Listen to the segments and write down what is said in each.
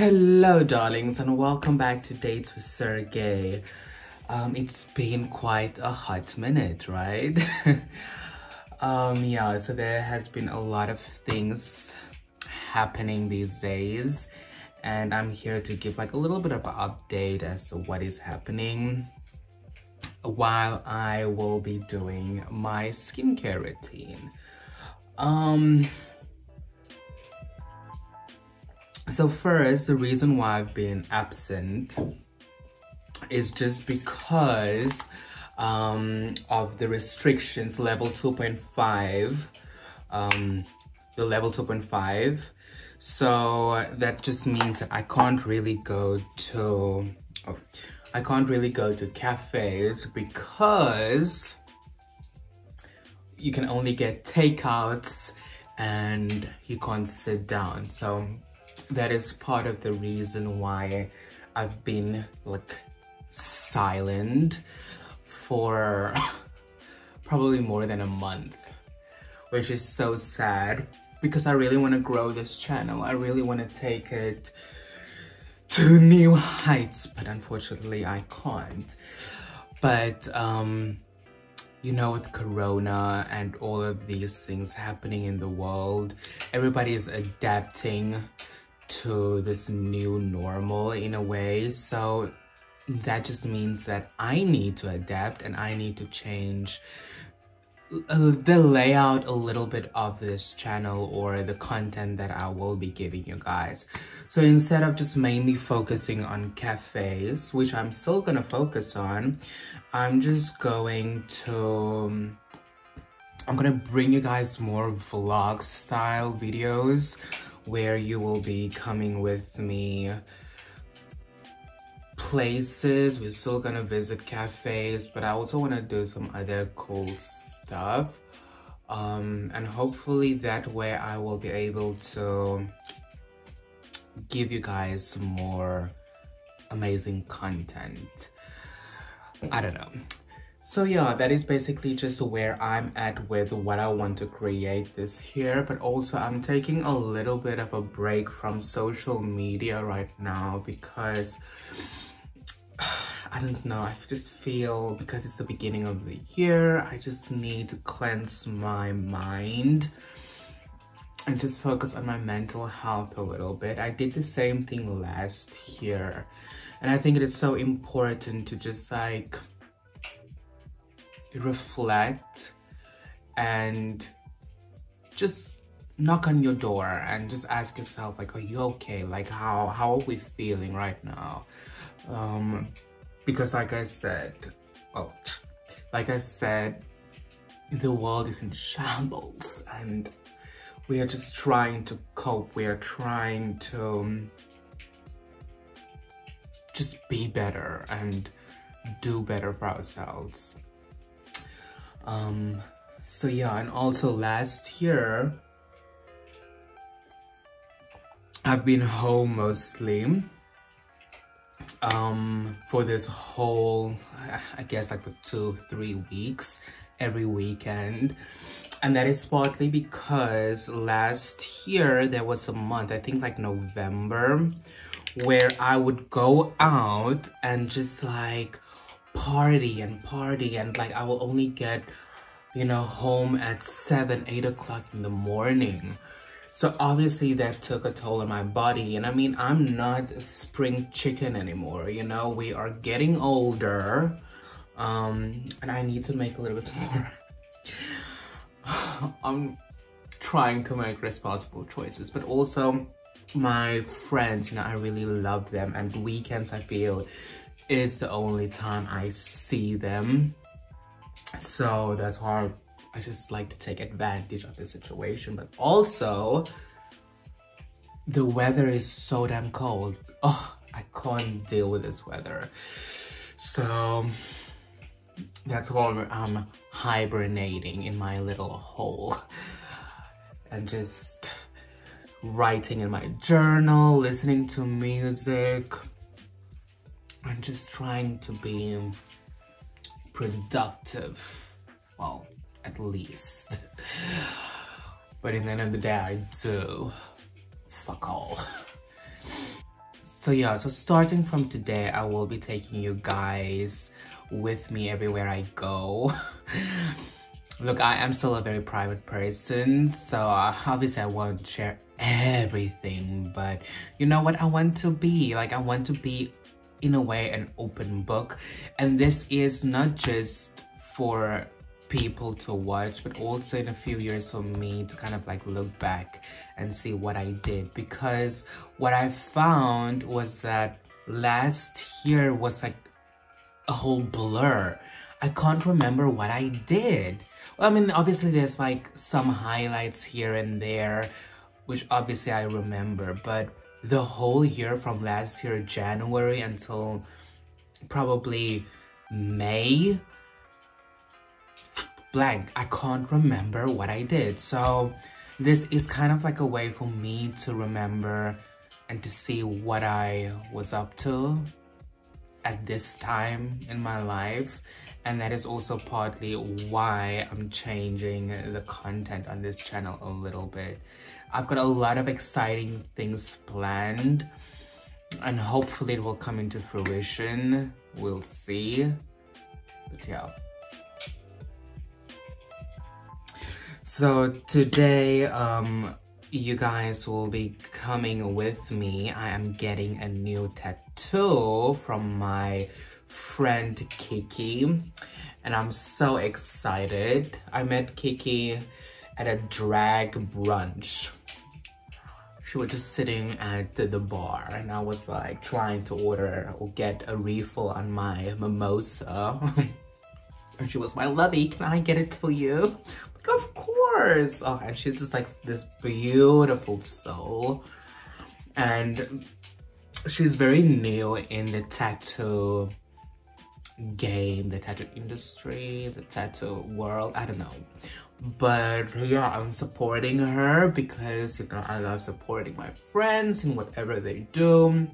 Hello darlings and welcome back to Dates with Sergay. Um, it's been quite a hot minute, right? um, yeah, so there has been a lot of things happening these days and I'm here to give like a little bit of an update as to what is happening while I will be doing my skincare routine. Um, so first, the reason why I've been absent is just because um, of the restrictions level 2.5, um, the level 2.5. So that just means that I can't really go to, oh, I can't really go to cafes because you can only get takeouts and you can't sit down. So that is part of the reason why I've been like silent for probably more than a month, which is so sad because I really want to grow this channel. I really want to take it to new heights, but unfortunately I can't. But, um, you know, with Corona and all of these things happening in the world, everybody is adapting to this new normal in a way. So that just means that I need to adapt and I need to change uh, the layout a little bit of this channel or the content that I will be giving you guys. So instead of just mainly focusing on cafes, which I'm still gonna focus on, I'm just going to, I'm gonna bring you guys more vlog style videos where you will be coming with me places. We're still gonna visit cafes, but I also wanna do some other cool stuff. Um, and hopefully that way I will be able to give you guys some more amazing content. I don't know. So yeah, that is basically just where I'm at with what I want to create this here, but also I'm taking a little bit of a break from social media right now because I don't know, I just feel because it's the beginning of the year, I just need to cleanse my mind and just focus on my mental health a little bit. I did the same thing last year and I think it is so important to just like reflect and just knock on your door and just ask yourself like are you okay? Like how how are we feeling right now? Um because like i said oh like i said the world is in shambles and we are just trying to cope. We are trying to um, just be better and do better for ourselves um, so yeah, and also last year, I've been home mostly um, for this whole, I guess like for two, three weeks, every weekend. And that is partly because last year there was a month, I think like November, where I would go out and just like party and party and like I will only get you know home at 7 8 o'clock in the morning. So obviously that took a toll on my body and I mean I'm not a spring chicken anymore you know? We are getting older um and I need to make a little bit more. I'm trying to make responsible choices but also my friends you know I really love them and weekends I feel is the only time I see them. So that's why I just like to take advantage of the situation. But also, the weather is so damn cold. Oh, I can't deal with this weather. So that's why I'm hibernating in my little hole and just writing in my journal, listening to music, I'm just trying to be productive. Well, at least. but in the end of the day, I do fuck all. so yeah so starting from today i will be taking you guys with me everywhere i go look i am still a very private person so uh, obviously i won't share everything but you know what i want to be like i want to be in a way an open book. And this is not just for people to watch but also in a few years for me to kind of like look back and see what I did. Because what I found was that last year was like a whole blur. I can't remember what I did. Well I mean obviously there's like some highlights here and there which obviously I remember but the whole year from last year January until probably May? Blank. I can't remember what I did. So this is kind of like a way for me to remember and to see what I was up to at this time in my life. And that is also partly why I'm changing the content on this channel a little bit I've got a lot of exciting things planned and hopefully it will come into fruition. We'll see. But yeah. So today, um, you guys will be coming with me. I am getting a new tattoo from my friend Kiki and I'm so excited. I met Kiki at a drag brunch she was just sitting at the, bar and I was like trying to order or get a refill on my mimosa. and she was my lovey, can I get it for you? Like, of course. Oh, and she's just like this beautiful soul. And she's very new in the tattoo game, the tattoo industry, the tattoo world, I don't know but yeah i'm supporting her because you know i love supporting my friends and whatever they do.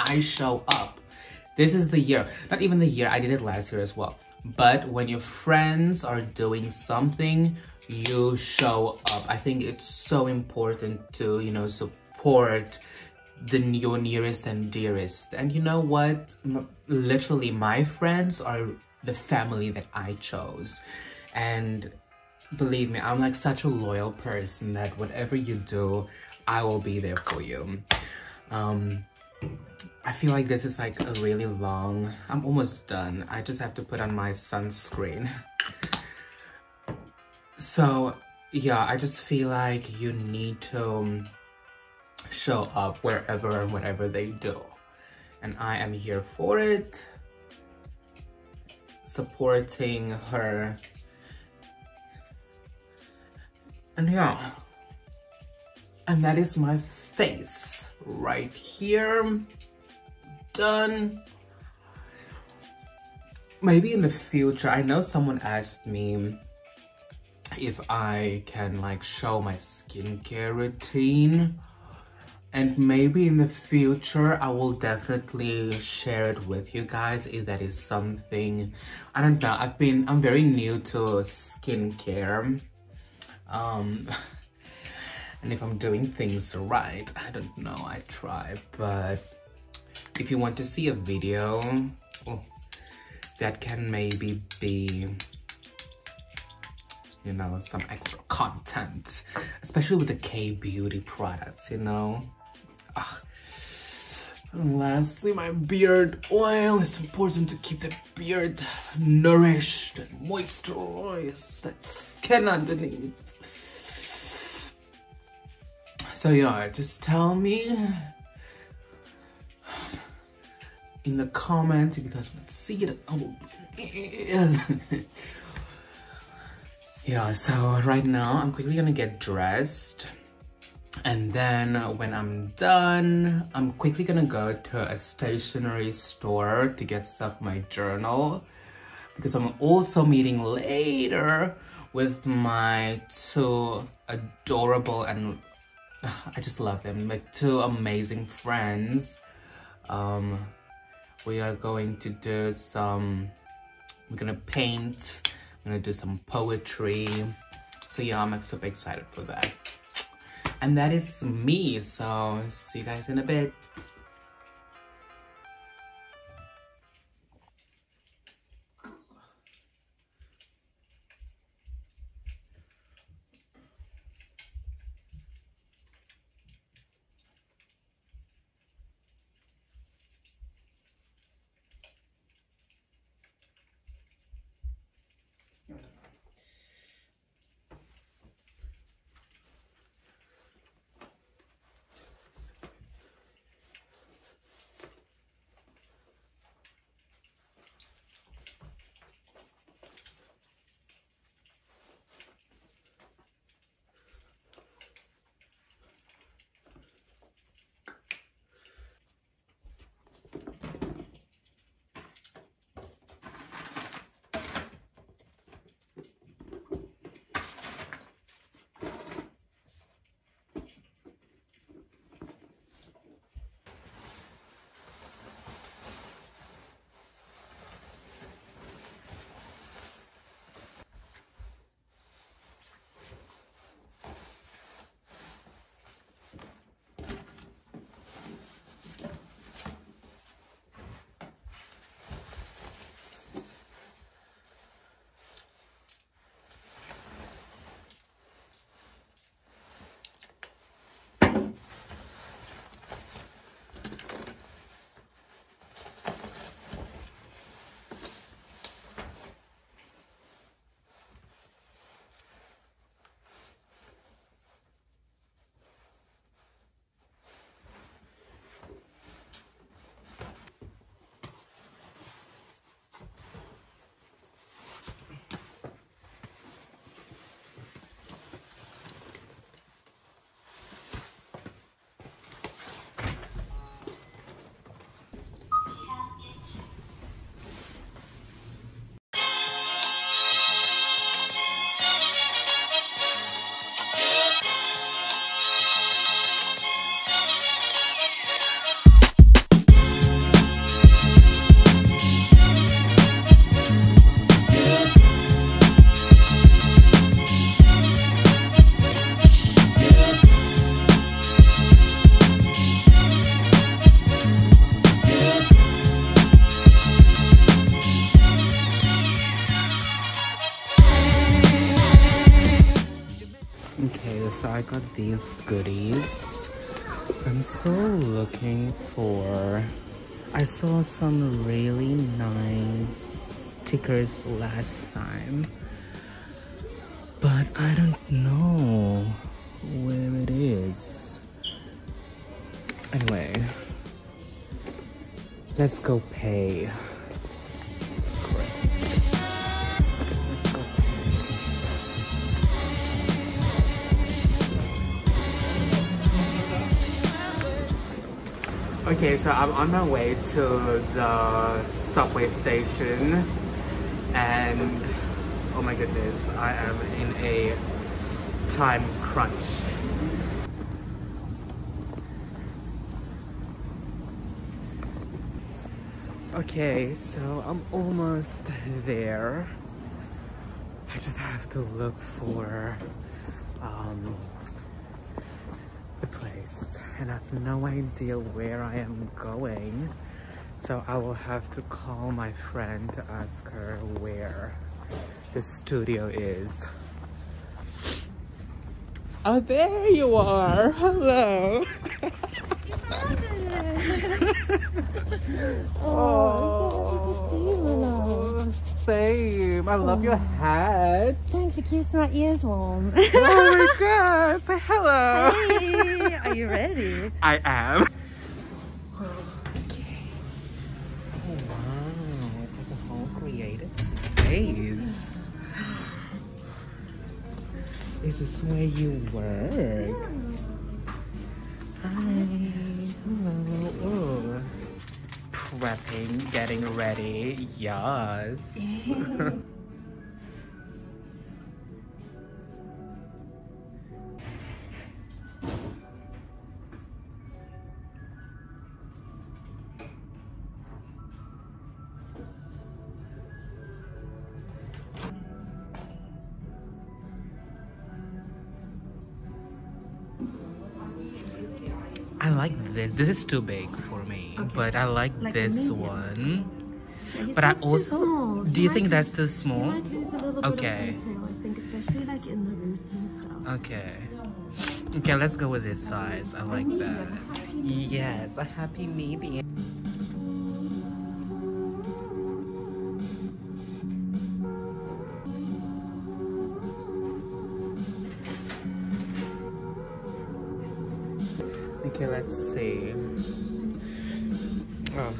I show up. This is the year not even the year i did it last year as well. But when your friends are doing something you show up. I think it's so important to you know support the your nearest and dearest. And you know what? M literally my friends are the family that i chose. And believe me, I'm like such a loyal person that whatever you do, I will be there for you. Um, I feel like this is like a really long, I'm almost done. I just have to put on my sunscreen. So yeah, I just feel like you need to show up wherever and whatever they do. And I am here for it. Supporting her and yeah. And that is my face right here. Done. Maybe in the future, I know someone asked me if I can like show my skincare routine and maybe in the future I will definitely share it with you guys if that is something I don't know I've been I'm very new to skincare um, and if I'm doing things right, I don't know, I try, but if you want to see a video oh, that can maybe be you know, some extra content, especially with the K-beauty products, you know. Ugh. And lastly, my beard oil. It's important to keep the beard nourished and moisturized, that skin underneath. So yeah, just tell me in the comments because let's see it. Oh, yeah, so right now I'm quickly gonna get dressed. And then when I'm done, I'm quickly gonna go to a stationery store to get stuff my journal because I'm also meeting later with my two adorable and I just love them. My two amazing friends. Um, we are going to do some, we're gonna paint, we're gonna do some poetry. So yeah, I'm super excited for that. And that is me, so see you guys in a bit. Looking for... I saw some really nice stickers last time. But I don't know where it is. Anyway, let's go pay. Okay, so I'm on my way to the subway station and oh my goodness, I am in a time crunch. Okay, so I'm almost there. I just have to look for um, and I have no idea where I am going. So I will have to call my friend to ask her where the studio is. Oh, there you are. Hello. oh, same. I love your oh. hat. Thanks, it keeps my ears warm. oh my god. Say hello. Hey, are you ready? I am. okay. Oh wow. It's a whole creative space. Is this where you work? Hi. Hello. Oh. Prepping, getting ready. Yes. This. Is too big for me, Okay. but I like, Like this one. Yeah, But I also, small. do He you think lose- that's too small? might lose a little Okay. detail, I think, especially like in the roots and stuff. Okay. Okay, let's go with this size. I like that. Yes, a happy medium. Okay, let's see. Oh.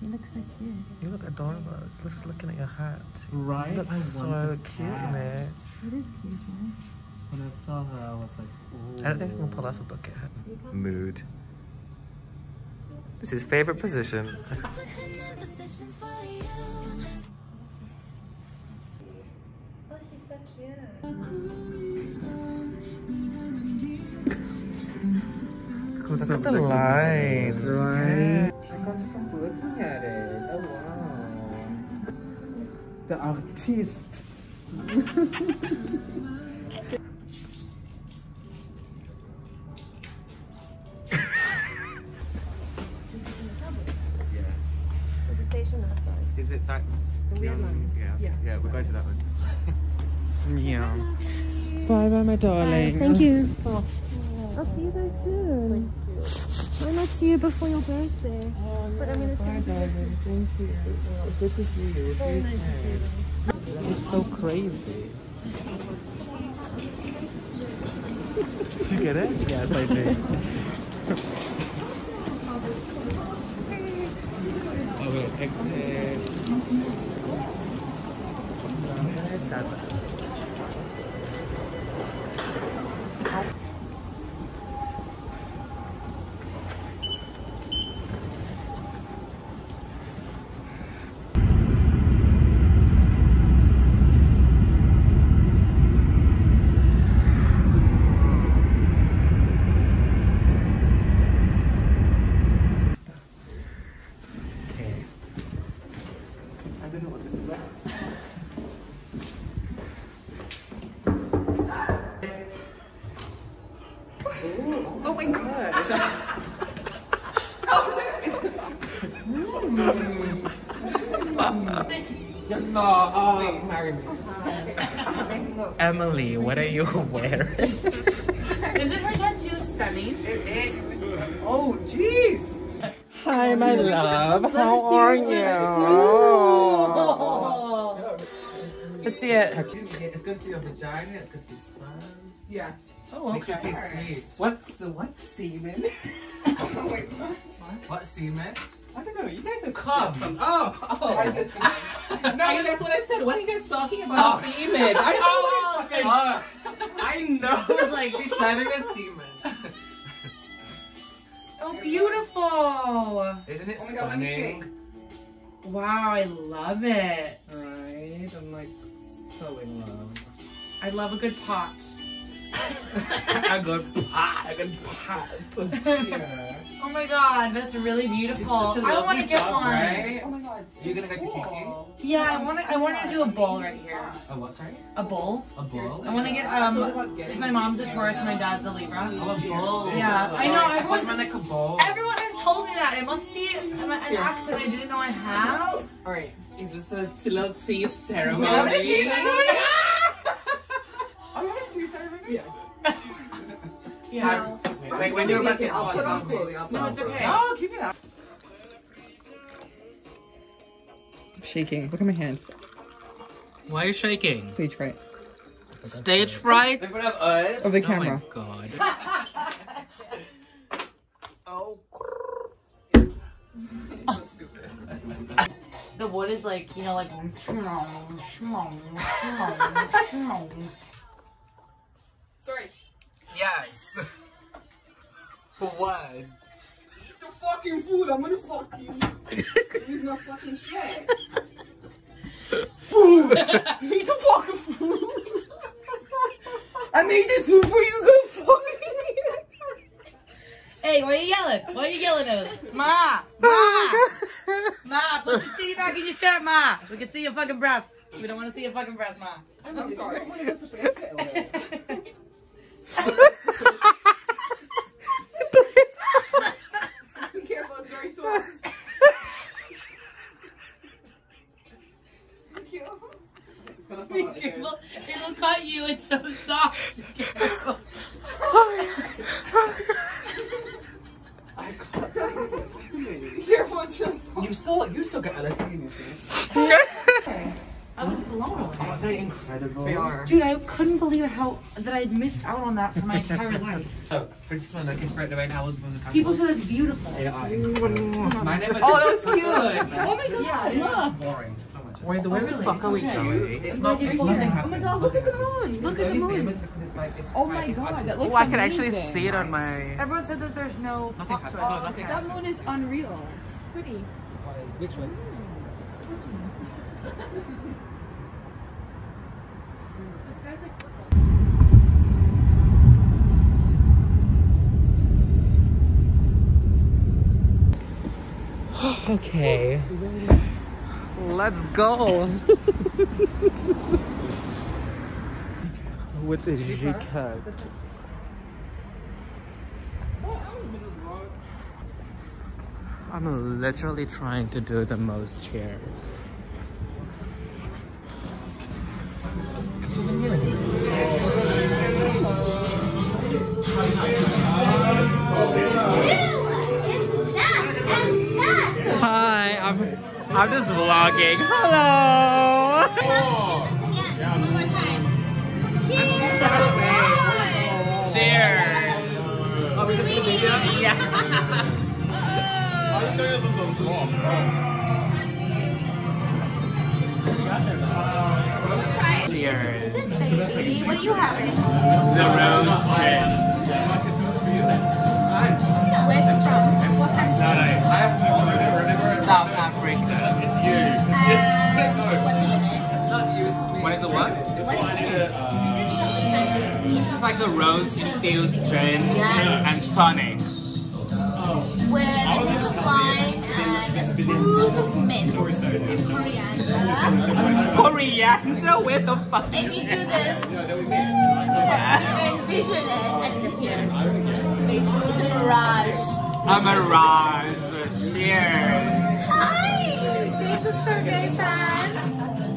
He looks so cute. You look adorable. It's Just looking at your hat. Right? You look I so want this cute in hat. it. It is cute, right? When I saw her, I was like, ooh. I don't think I can pull off a bucket hat. Mood. This is his favorite position. Switching the positions for you. Oh, she's so cute. Look at the lines. Right? I can't stop looking at it. Oh wow. The artist. before your birthday. but I'm gonna Bye, darling. Thank you. Well, good to see you. Very nice to see you guys. It's so crazy. Did you get it? Yes, I did. I will exit. Oh my god. no, oh, marry me. Emily, what are you wearing? Isn't her tattoo stunning? It is. Oh, jeez. Hi, my love. How are you? Let's see it. It's good for your vagina. It's good for your sperm. Yes. Oh, Makes it taste sweet. What's what's semen? What semen? I don't know. You guys are Come. Oh. I oh. said no, but that's what I said. What are you guys talking about? Semen. I Oh, know. uh, I know. It's like she's serving a semen. Oh, beautiful. Isn't it Oh my God, stunning? Wow, I love it. Right. I'm like so in love. I love a good pot. a good pot. I can pot. yeah. Oh my god, that's really beautiful. Such a I want to get job, one. Right? Oh my god. You're gonna go to Kiki? Yeah, I want to. I want to do a bowl right here. Oh, what? Sorry? A bowl. A bowl? I want to get um. Because my mom's a Taurus, and my dad's a Libra. Oh, a bowl. Yeah, I know, I everyone- thought you meant like a bowl. Everyone has told me that. It must be an, an accent I didn't know I had. Alright. Is this a little tea ceremony? I'm gonna do that. Are you having tea ceremony? Yes. Yeah. Wait, when you're about to I'll put on pause. I'll put No, on it's okay. Oh, keep it up. Shaking. Look at my hand. Why are you shaking? Stage fright. Stage fright? In front of us. Of the Oh camera. my god. oh. The wood is like, you know, like Yes. For what? The fucking food. I'm gonna fuck you. this is my fucking shit. Food. Eat the fucking food. I made this food for you. Go fucking Hey, why are you yelling? Why are you yelling at us? Ma! Ma! Ma, put the titty back in your shirt, Ma! We can see your fucking breast. We don't want to see your fucking breast, Ma. I'm sorry. Be careful. It's very soft. Thank you. It's gonna fall out again. careful. It'll cut you. It's so soft. Be careful. I caught that. What's happening? Be careful. It's really soft. You still, you still get LSD in your sis. I was blown away. Aren't they incredible? They are. Dude, I couldn't believe how that I'd missed out on that for my entire life. Oh, Princess Mononoke spread the rain hours from the. People said it's beautiful. They are mm, incredible. Mm, mm. My name is. Oh, that was cute. Oh my god, look! boring. So much. Wait, the oh, way really? the fuck are we Okay. cute? It's not. It's nothing Oh my god, look at the moon! Look at the moon! it's like it's Oh my it's god, that looks Oh, I can actually see it on my. Everyone said that there's no Nothing plot to it. No, nothing That moon is unreal. Pretty. Which one? Okay. Let's go. With the G cut. I'm literally trying to do the most here. I'm just vlogging. Hello. Cheers. Cheers. What are you having? The rose gin. Where's it from? What country? South what is it? What is the uh, what? What is it? It's like the rose infused gin Yeah. and tonic. With a lime and a spruce of mint and coriander. Coriander, where the fuck? And you do this, you envision it, and it appears. A mirage. Cheers. Hi! Dates with Sergay fans.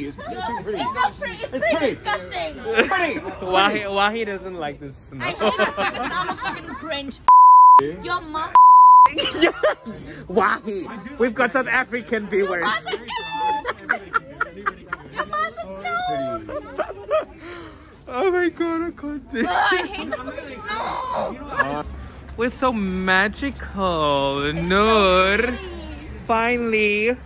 know it's pretty. It's pretty. It's not pretty, it's pretty, pretty. disgusting. pretty. Why? Why he doesn't like the I snow? hate the fucking snow, I'm a fucking cringe. Your mom Why? We've got South African viewers. Your mom's a snow! Oh my god, I can't do I hate the fucking snow! We're so magical. Noor. Finally.